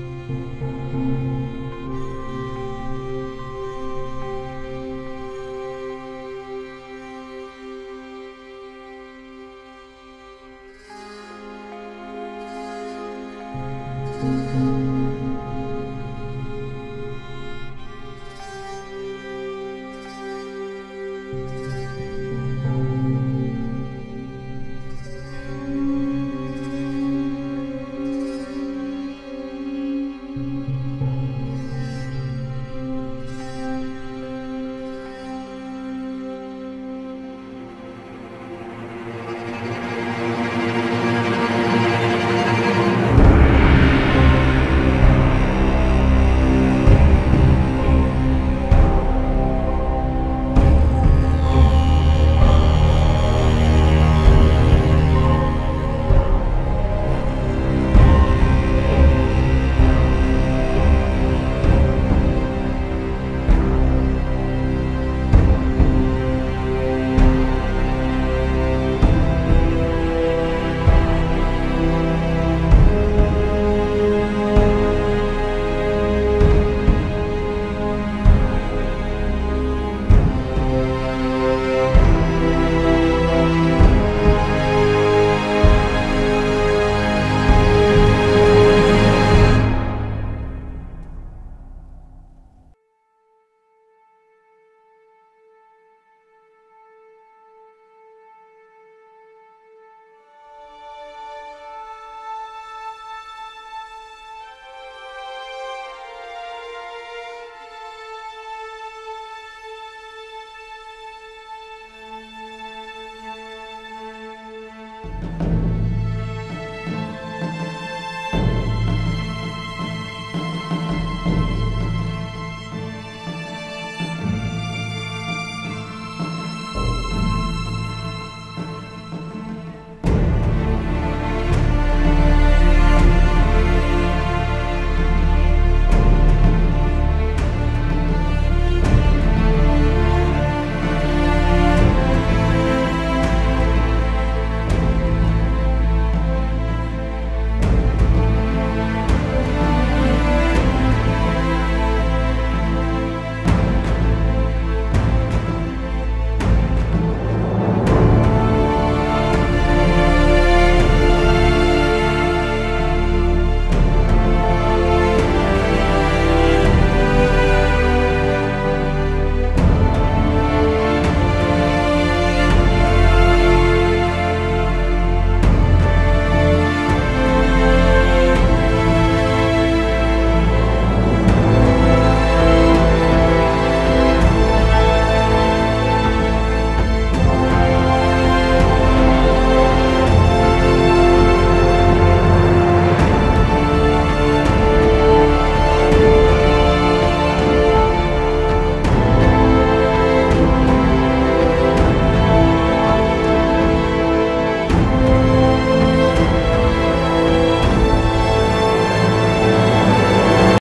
Música